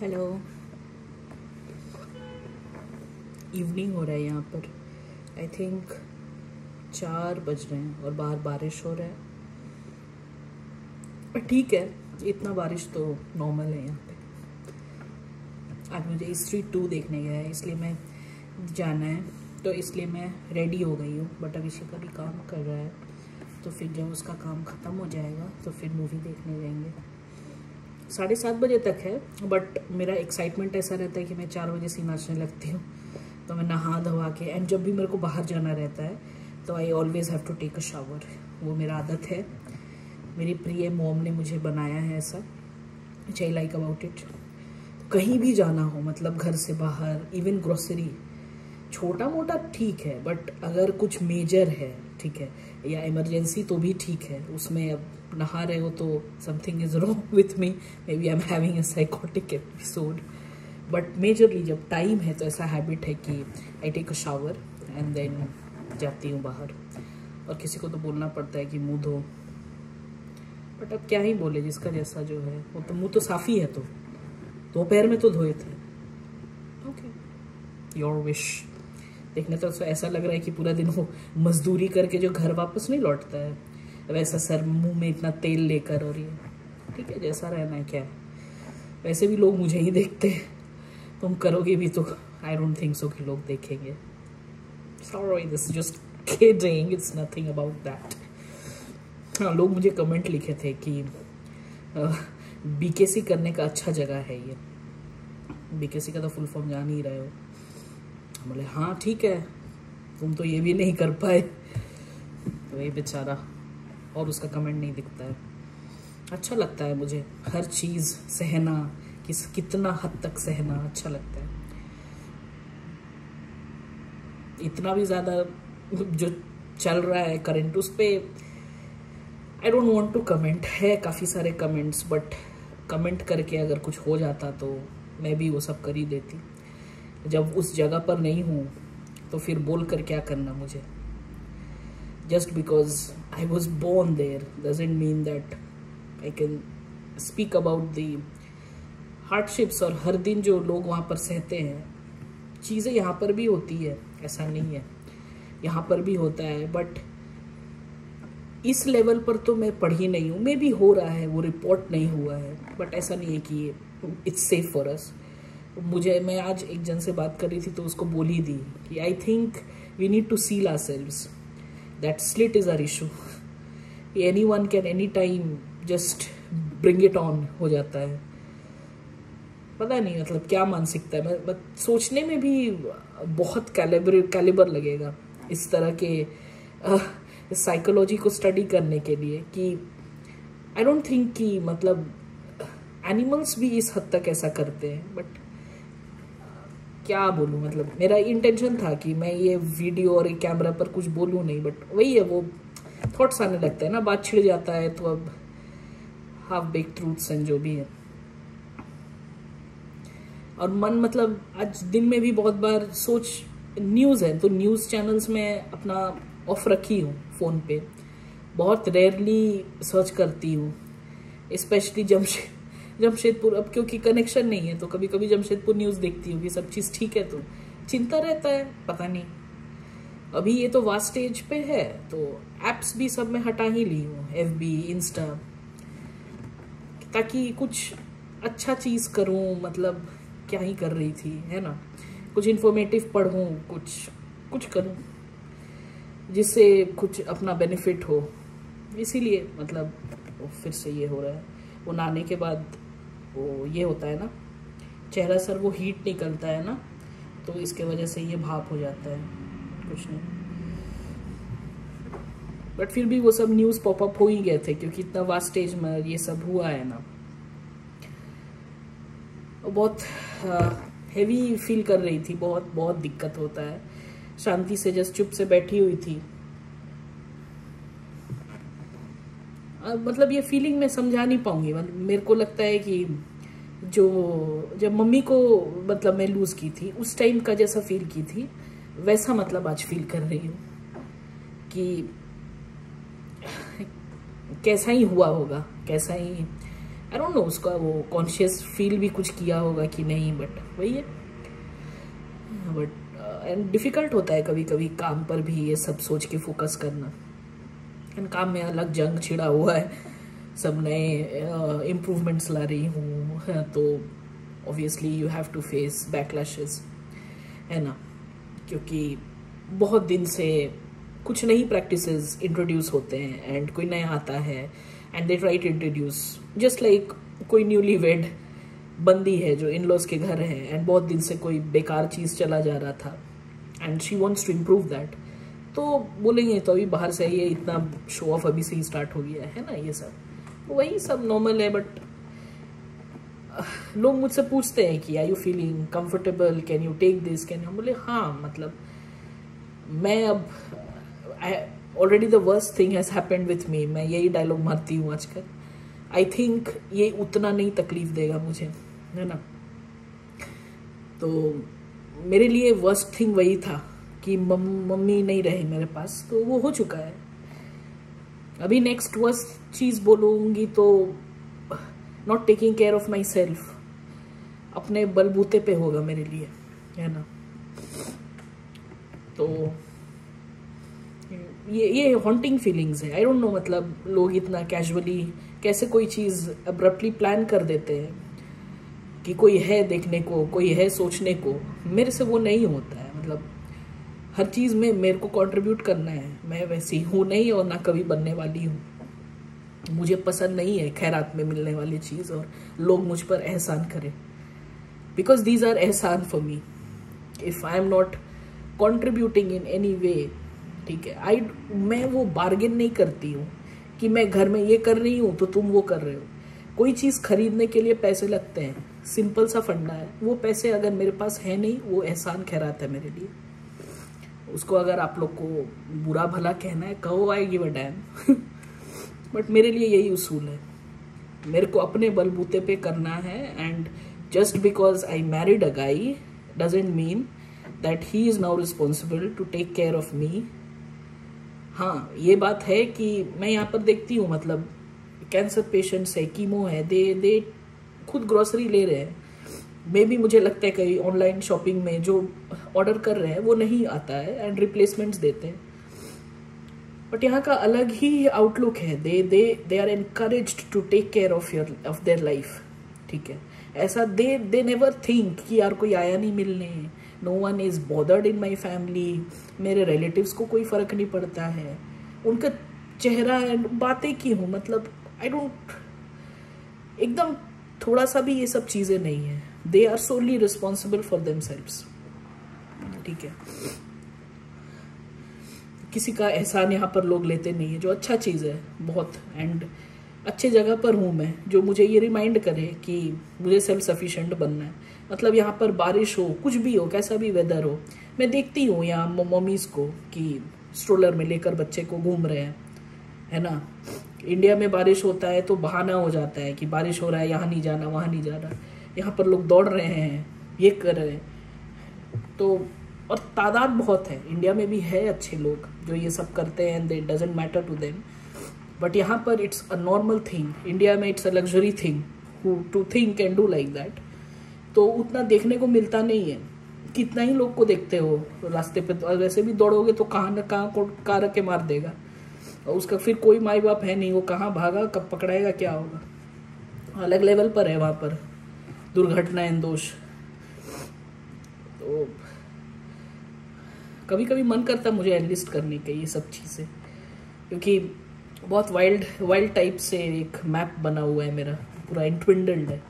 Hello evening हो रहा है यहाँ पर। आई थिंक चार बज रहे हैं और बाहर बारिश हो रहा है। ठीक है, इतना बारिश तो नॉर्मल है यहाँ पे। आज मुझे स्ट्रीट टू देखने गया है, इसलिए मैं जाना है। तो इसलिए मैं रेडी हो गई हूँ बट इसी का भी काम कर रहा है। तो फिर जब उसका काम ख़त्म हो जाएगा तो फिर मूवी देखने जाएँगे। साढ़े सात बजे तक है बट मेरा एक्साइटमेंट ऐसा रहता है कि मैं चार बजे से नाचने लगती हूँ तो मैं नहा धोवा के एंड जब भी मेरे को बाहर जाना रहता है तो I always have to take a shower वो मेरा आदत है। मेरी प्रिय मोम ने मुझे बनाया है ऐसा। Which I like about it कहीं भी जाना हो मतलब घर से बाहर इवन ग्रोसरी छोटा मोटा ठीक है बट अगर कुछ मेजर है, ठीक है, या इमरजेंसी तो भी ठीक है, उसमें अब नहा रहे हो तो something is wrong with me maybe I am having a psychotic episode but majorly जब टाइम है तो ऐसा हैबिट है कि I take a shower and then जाती हूँ बाहर। और किसी को तो बोलना पड़ता है कि मुँह धो। बट अब क्या ही बोले, जिसका जैसा जो है। वो तो मुँह तो साफ़ ही है तो। दोपहर में तो धोए थे। ओके योर विश देखने तो ऐसा लग रहा है कि पूरा दिन वो मजदूरी करके जो घर वापस नहीं लौटता है। वैसा सर मुँह में इतना तेल लेकर और ये। ठीक है, जैसा रहना है क्या? है वैसे भी लोग मुझे ही देखते हैं। तुम करोगे भी तो आई डोंट थिंक सो कि लोग देखेंगे। Sorry this just kidding it's nothing about that हाँ लोग मुझे कमेंट लिखे थे कि बीकेसी करने का अच्छा जगह है ये। बीकेसी का तो फुल फॉर्म जान ही रहे हो। बोले हाँ ठीक है। तुम तो ये भी नहीं कर पाए। तो ये बेचारा और उसका कमेंट नहीं दिखता है। अच्छा लगता है मुझे हर चीज़ सहना, किस, कितना हद तक सहना अच्छा लगता है। इतना भी ज़्यादा जो चल रहा है करंट उस पर I don't want to comment है काफ़ी सारे कमेंट्स बट कमेंट करके अगर कुछ हो जाता तो मैं भी वो सब कर ही देती। जब उस जगह पर नहीं हूँ तो फिर बोल कर क्या करना मुझे? Just because I was born there doesn't mean that I can speak about the hardships और हर दिन जो लोग वहाँ पर सहते हैं, चीज़ें यहाँ पर भी होती है, ऐसा नहीं है। यहाँ पर भी होता है बट इस लेवल पर तो मैं पढ़ी नहीं हूँ। मे भी हो रहा है, वो रिपोर्ट नहीं हुआ है बट ऐसा नहीं है कि इट्स सेफ़ फॉर अस मुझे, मैं आज एक जन से बात कर रही थी तो उसको बोल ही दी कि I think we need to seal ourselves slit is our issue anyone can any time just bring it on हो जाता है। पता नहीं मतलब क्या मानसिकता है। मैं सोचने में भी बहुत कैलिबर कैलिबर लगेगा इस तरह के साइकोलॉजी को स्टडी करने के लिए कि आई डोंट थिंक कि मतलब एनिमल्स भी इस हद तक ऐसा करते हैं बट क्या बोलूँ? मतलब मेरा इंटेंशन था कि मैं ये वीडियो और कैमरा पर कुछ बोलूँ नहीं बट वही है, वो थॉट्स आने लगता है ना। बात छिड़ जाता है तो अब हाफ़ बेक ट्रूथ्स एंड जो भी है। और मन मतलब आज दिन में भी बहुत बार सोच न्यूज़ है तो न्यूज़ चैनल्स में अपना ऑफ़ रखी हूँ फ़ोन पे। बहुत रेयरली सर्च करती हूँ स्पेशली जमशेद जमशेदपुर, अब क्योंकि कनेक्शन नहीं है तो कभी कभी जमशेदपुर न्यूज़ देखती हूँ कि सब चीज़ ठीक है तो। चिंता रहता है, पता नहीं। अभी ये तो वास्ट स्टेज पे है तो एप्स भी सब मैं हटा ही ली हूँ एफ़ बी इंस्टा ताकि कुछ अच्छा चीज़ करूँ मतलब क्या ही कर रही थी, है ना? कुछ इन्फॉर्मेटिव पढ़ूँ, कुछ कुछ करूँ, जिससे कुछ अपना बेनिफिट हो। इसीलिए मतलब फिर से ये हो रहा है। वो नहाने के बाद वो ये होता है ना, चेहरा सर वो हीट निकलता है ना तो इसके वजह से ये भाप हो जाता है, कुछ नहीं। बट फिर भी वो सब न्यूज़ पॉपअप हो ही गए थे, क्योंकि इतना वास्ट स्टेज में ये सब हुआ है ना। बहुत हैवी फील कर रही थी, बहुत बहुत दिक्कत होता है। शांति से जस्ट चुप से बैठी हुई थी। मतलब ये फीलिंग मैं समझा नहीं पाऊँगी। मेरे को लगता है कि जो, जब मम्मी को मतलब मैं लूज़ की थी, उस टाइम का जैसा फील की थी, वैसा मतलब आज फील कर रही हूँ कि कैसा ही हुआ होगा, कैसा ही आई डोंट नो उसका वो कॉन्शियस फील भी कुछ किया होगा कि नहीं बट वही है। बट एंड डिफ़िकल्ट होता है कभी कभी काम पर भी ये सब सोच के फोकस करना। काम में अलग जंग छिड़ा हुआ है। सब नए इम्प्रूवमेंट्स ला रही हूँ तो obviously you have to face backlashes है ना, क्योंकि बहुत दिन से कुछ नई प्रैक्टिसेस इंट्रोड्यूस होते हैं एंड कोई नया आता है and they try to introduce just like कोई न्यूली वेड बंदी है जो इन लॉज के घर है एंड बहुत दिन से कोई बेकार चीज़ चला जा रहा था and she wants to improve that तो बोलेंगे तो अभी बाहर से ये इतना शो ऑफ़ अभी से ही स्टार्ट हो गया है ना ये सब। वही सब नॉर्मल है बट लोग मुझसे पूछते हैं कि I you feeling comfortable can you take this can you बोले हाँ मतलब मैं अब already the worst thing has happened with me मैं यही डायलॉग मारती हूँ आजकल। आई थिंक ये उतना नहीं तकलीफ़ देगा मुझे, है ना? तो मेरे लिए वर्स्ट थिंग वही था। कि मम्मी नहीं रहे मेरे पास तो वो हो चुका है। अभी नेक्स्ट वर्स्ट चीज़ बोलूँगी तो not taking care of myself अपने बलबूते पे होगा मेरे लिए, है ना? तो ये ये हॉन्टिंग फीलिंग्स है। आई डोंट नो मतलब लोग इतना कैजुअली कैसे कोई चीज़ अब्रप्टली प्लान कर देते हैं, कि कोई है देखने को, कोई है सोचने को, मेरे से वो नहीं होता है मतलब हर चीज़ में मेरे को कंट्रीब्यूट करना है। मैं वैसी हूँ नहीं और ना कभी बनने वाली हूँ। मुझे पसंद नहीं है खैरात में मिलने वाली चीज़ और लोग मुझ पर एहसान करें। बिकॉज़ दीज आर एहसान for me if I am not contributing in any way ठीक है आई मैं वो बार्गेन नहीं करती हूँ कि मैं घर में ये कर रही हूँ तो तुम वो कर रहे हो। कोई चीज़ खरीदने के लिए पैसे लगते हैं सिंपल सा फंडा है। वो पैसे अगर मेरे पास है नहीं, वो एहसान खैरात है मेरे लिए। उसको अगर आप लोग को बुरा भला कहना है, कहो I give a damn. But मेरे लिए यही उसूल है। मेरे को अपने बलबूते पे करना है and just because I married a guy doesn't mean that he is now responsible to take care of me हाँ ये बात है कि मैं यहाँ पर देखती हूँ मतलब कैंसर पेशेंट्स है कीमो है दे दे खुद ग्रोसरी ले रहे हैं। मे भी मुझे लगता है कहीं ऑनलाइन शॉपिंग में जो ऑर्डर कर रहे हैं, वो नहीं आता है एंड रिप्लेसमेंट्स देते हैं। बट यहाँ का अलग ही आउटलुक है। They they they are encourage to take care of your of their life ठीक है? ऐसा दे दे नेवर थिंक कि यार कोई आया नहीं मिलने। No one is bothered in my family मेरे रिलेटिव्स को कोई फ़र्क नहीं पड़ता है। उनका चेहरा एंड बातें की हूँ मतलब आई डोंट एकदम थोड़ा सा भी ये सब चीज़ें नहीं है। They are solely responsible for them ठीक है। किसी का एहसान यहाँ पर लोग लेते नहीं है, जो अच्छा चीज़ है बहुत एंड अच्छे जगह पर हूँ मैं, जो मुझे ये रिमाइंड करे कि मुझे सेल्फ सफिशेंट बनना है। मतलब यहाँ पर बारिश हो, कुछ भी हो, कैसा भी वेदर हो, मैं देखती हूँ यहाँ मम्मीज़ को कि स्ट्रोलर में लेकर बच्चे को घूम रहे हैं, है ना? इंडिया में बारिश होता है तो बहाना हो जाता है कि बारिश हो रहा है, यहाँ नहीं जाना, वहाँ नहीं जाना। यहाँ पर लोग दौड़ रहे हैं, ये कर रहे हैं। तो और तादाद बहुत है। इंडिया में भी है अच्छे लोग जो ये सब करते हैं and they doesn't matter to them but यहाँ पर it's a normal thing India में it's a luxury thing to think can do like that तो उतना देखने को मिलता नहीं है। कितना ही लोग को देखते हो रास्ते पे तो वैसे भी दौड़ोगे तो कहाँ ना कहाँ को कहाँ रख के मार देगा। और उसका फिर कोई माई बाप है नहीं, वो कहाँ भागा, कब पकड़ाएगा, क्या होगा? अलग लेवल पर है वहाँ पर। दुर्घटना दोष। तो कभी कभी मन करता मुझे एनलिस्ट करने के, ये सब चीज़ें। क्योंकि बहुत वाइल्ड वाइल्ड टाइप से एक मैप बना हुआ है मेरा, पूरा इंट्विंडल्ड है।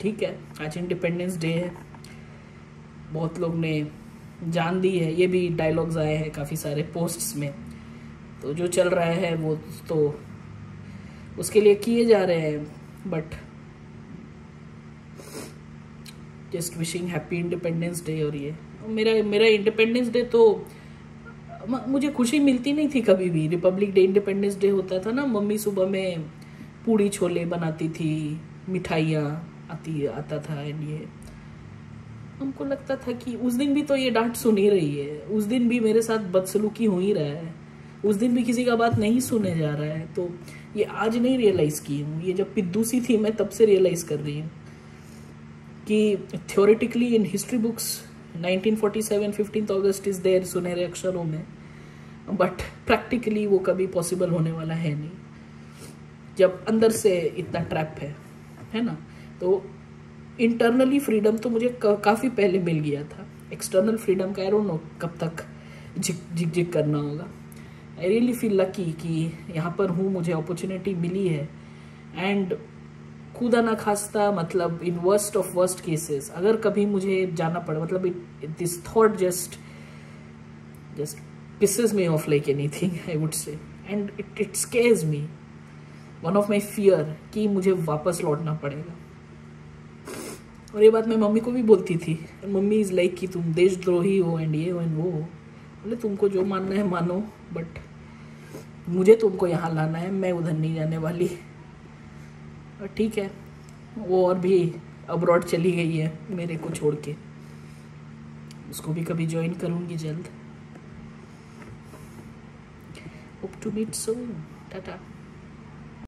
ठीक है, आज इंडिपेंडेंस डे है। बहुत लोग ने जान दी है, ये भी डायलॉग्स आए हैं काफ़ी सारे पोस्ट्स में। तो जो चल रहा है, वो तो उसके लिए किए जा रहे हैं but just wishing happy Independence Day और ये। मेरा मेरा इंडिपेंडेंस डे तो मुझे खुशी मिलती नहीं थी कभी भी। रिपब्लिक डे इंडिपेंडेंस डे होता था ना, मम्मी सुबह में पूड़ी छोले बनाती थी, मिठाइयाँ आती, आता था एंड ये। हमको लगता था कि उस दिन भी तो ये डांट सुन ही रही है। उस दिन भी मेरे साथ बदसलूकी हो ही रहा है। उस दिन भी किसी का बात नहीं सुने जा रहा है। तो ये आज नहीं रियलाइज़ की हूँ। ये जब पिद्दू सी थी, मैं तब से रियलाइज़ कर रही हूँ कि theoretically in history books 1947 15th August is there सुनहरे अक्षरों में। बट प्रैक्टिकली वो कभी पॉसिबल होने वाला है नहीं। जब अंदर से इतना ट्रैप है है ना? तो इंटरनली फ्रीडम तो मुझे काफ़ी पहले मिल गया था। एक्सटर्नल फ्रीडम का डोंट नो कब तक झिक झिक झिक करना होगा। आई रियली फील लकी कि यहाँ पर हूँ, मुझे अपॉर्चुनिटी मिली है। एंड खुदा ना खास्ता मतलब in worst of worst cases अगर कभी मुझे जाना पड़े मतलब this thought just just pisses me off like anything I would say. And it, it scares me. One of my fear कि मुझे वापस लौटना पड़ेगा। और ये बात मैं मम्मी को भी बोलती थी। मम्मी इज़ लाइक कि तुम देशद्रोही हो एंड ये हो एंड वो। हो बोले तुमको जो मानना है मानो बट मुझे तुमको यहाँ लाना है मैं उधर नहीं जाने वाली। ठीक है, वो और भी अब्रॉड चली गई है मेरे को छोड़ के उसको भी कभी ज्वाइन करूँगी जल्द Hope to meet soon. Ta-ta.